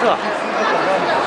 是，我。